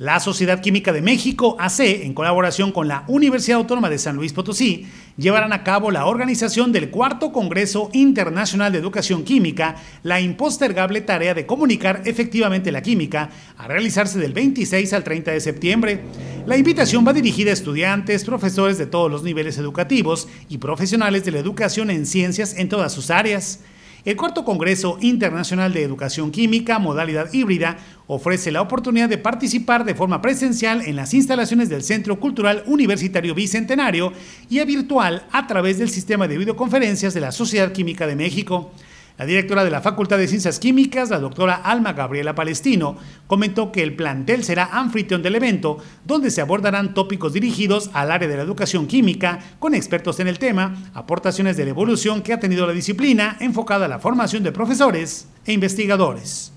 La Sociedad Química de México, AC, en colaboración con la Universidad Autónoma de San Luis Potosí, llevarán a cabo la organización del cuarto Congreso Internacional de Educación Química, la impostergable tarea de comunicar efectivamente la química, a realizarse del 26 al 30 de septiembre. La invitación va dirigida a estudiantes, profesores de todos los niveles educativos y profesionales de la educación en ciencias en todas sus áreas. El cuarto Congreso Internacional de Educación Química, modalidad híbrida, ofrece la oportunidad de participar de forma presencial en las instalaciones del Centro Cultural Universitario Bicentenario y a virtual a través del sistema de videoconferencias de la Sociedad Química de México. La directora de la Facultad de Ciencias Químicas, la doctora Alma Gabriela Palestino, comentó que el plantel será anfitrión del evento, donde se abordarán tópicos dirigidos al área de la educación química, con expertos en el tema, aportaciones de la evolución que ha tenido la disciplina enfocada a la formación de profesores e investigadores.